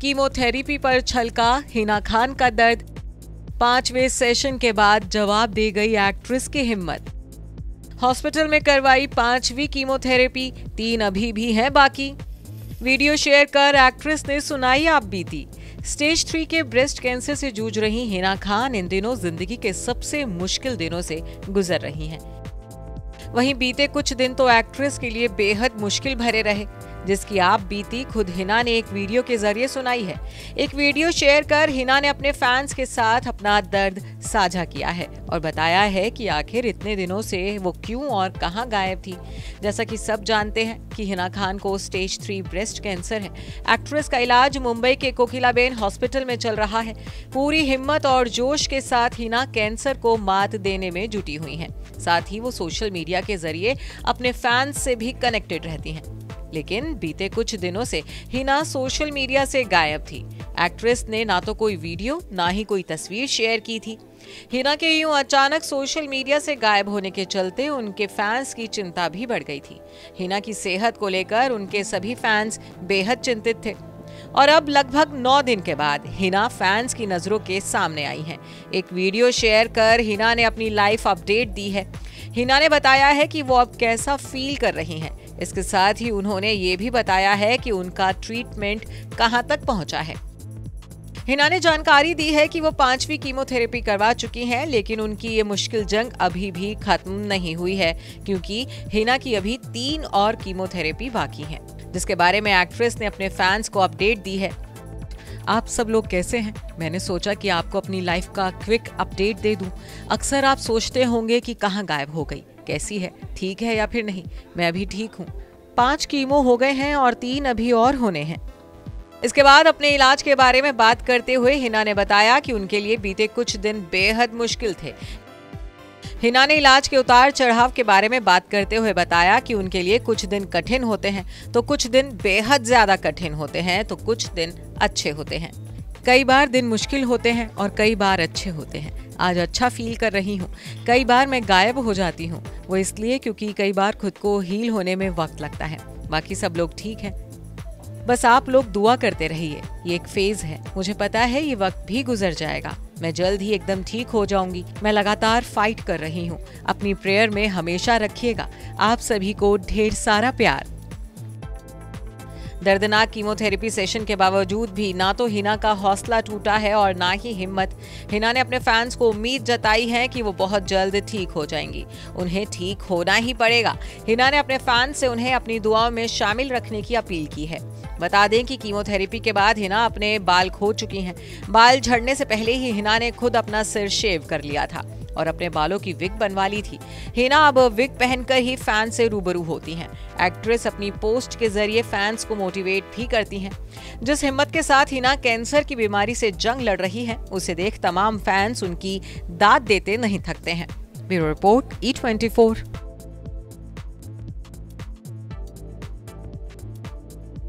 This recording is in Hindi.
कीमोथेरेपी पर छलका, हिना खान का दर्द। पाँचवें सेशन के बाद जवाब दे गई एक्ट्रेस की हिम्मत। हॉस्पिटल में करवाई पांचवी कीमोथेरेपी, तीन अभी भी है बाकी। वीडियो शेयर कर एक्ट्रेस ने सुनाई आप बीती। स्टेज थ्री के ब्रेस्ट कैंसर से जूझ रही हिना खान इन दिनों ज़िंदगी के सबसे मुश्किल दिनों से गुजर रही हैं। वहीं बीते कुछ दिन तो एक्ट्रेस के लिए बेहद मुश्किल भरे रहे। जिसकी आप बीती खुद हिना ने एक वीडियो के ज़रिए सुनाई है। एक वीडियो शेयर कर हिना ने अपने फैंस के साथ अपना दर्द साझा किया है और बताया है कि आखिर इतने दिनों से वो क्यों और कहाँ गायब थी। जैसा कि सब जानते हैं कि हिना खान को स्टेज थ्री ब्रेस्ट कैंसर है। एक्ट्रेस का इलाज मुंबई के कोकिलाबेन हॉस्पिटल में चल रहा है। पूरी हिम्मत और जोश के साथ हिना कैंसर को मात देने में जुटी हुई हैं। साथ ही वो सोशल मीडिया के ज़रिए अपने फैंस से भी कनेक्टेड रहती हैं। लेकिन बीते कुछ दिनों से हिना सोशल मीडिया से गायब थी। एक्ट्रेस ने ना तो कोई वीडियो, ना ही कोई तस्वीर शेयर की थी। हिना के यूँ अचानक सोशल मीडिया से गायब होने के चलते उनके फैंस की चिंता भी बढ़ गई थी। हिना की सेहत को लेकर उनके सभी फैंस बेहद चिंतित थे। और अब लगभग नौ दिन के बाद हिना फैंस की नज़रों के सामने आई हैं। एक वीडियो शेयर कर हिना ने अपनी लाइफ अपडेट दी है। हिना ने बताया है कि वो अब कैसा फील कर रही हैं। इसके साथ ही उन्होंने ये भी बताया है कि उनका ट्रीटमेंट कहाँ तक पहुँचा है। हिना ने जानकारी दी है कि वो पांचवी कीमोथेरेपी करवा चुकी हैं, लेकिन उनकी ये मुश्किल जंग अभी भी खत्म नहीं हुई है, क्योंकि हिना की अभी तीन और कीमोथेरेपी बाकी हैं। जिसके बारे में एक्ट्रेस ने अपने फैंस को अपडेट दी है। आप सब लोग कैसे हैं? मैंने सोचा कि आपको अपनी लाइफ का क्विक अपडेट दे दूँ। अक्सर आप सोचते होंगे कि कहाँ गायब हो गई? कैसी है? ठीक है या फिर नहीं? मैं अभी ठीक हूँ। पाँच कीमो हो गए हैं और तीन अभी और होने हैं। इसके बाद अपने इलाज के बारे में बात करते हुए हिना ने बताया कि उनके लिए बीते कुछ दिन बेहद मुश्किल थे। हिना ने इलाज के उतार चढ़ाव के बारे में बात करते हुए बताया कि उनके लिए कुछ दिन कठिन होते हैं। तो कुछ दिन बेहद ज़्यादा कठिन होते हैं तो कुछ दिन अच्छे होते हैं। कई बार दिन मुश्किल होते हैं और कई बार अच्छे होते हैं। आज अच्छा फील कर रही हूँ। कई बार मैं गायब हो जाती हूँ। वो इसलिए क्योंकि कई बार खुद को हील होने में वक्त लगता है। बाकी सब लोग ठीक है। बस आप लोग दुआ करते रहिए। ये एक फ़ेज़ है। मुझे पता है ये वक्त भी गुजर जाएगा। मैं जल्द ही एकदम ठीक हो जाऊँगी। मैं लगातार फाइट कर रही हूँ। अपनी प्रेयर में हमेशा रखिएगा। आप सभी को ढेर सारा प्यार। दर्दनाक कीमोथेरेपी सेशन के बावजूद भी ना तो हिना का हौसला टूटा है और ना ही हिम्मत। हिना ने अपने फैंस को उम्मीद जताई है कि वो बहुत जल्द ठीक हो जाएँगी। उन्हें ठीक होना ही पड़ेगा। हिना ने अपने फैंस से उन्हें अपनी दुआओं में शामिल रखने की अपील की है। बता दें कि कीमोथेरेपी के बाद हिना अपने बाल खो चुकी हैं। बाल झड़ने से पहले ही हिना ने खुद अपना सिर शेव कर लिया था और अपने बालों की विग बनवा ली थी। हिना अब विग पहनकर ही फ़ैन से रूबरू होती हैं। एक्ट्रेस अपनी पोस्ट के ज़रिए फैंस को मोटिवेट भी करती हैं। जिस हिम्मत के साथ हिना कैंसर की बीमारी से जंग लड़ रही है, उसे देख तमाम फैंस उनकी दाद देते नहीं थकते हैं। Bureau report E twenty